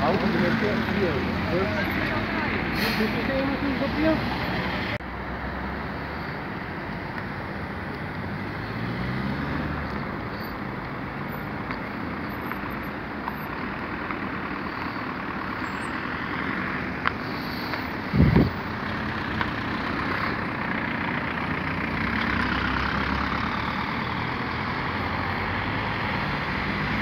아우 근데 왜 이렇게 이렇게 세우면서 이거 그냥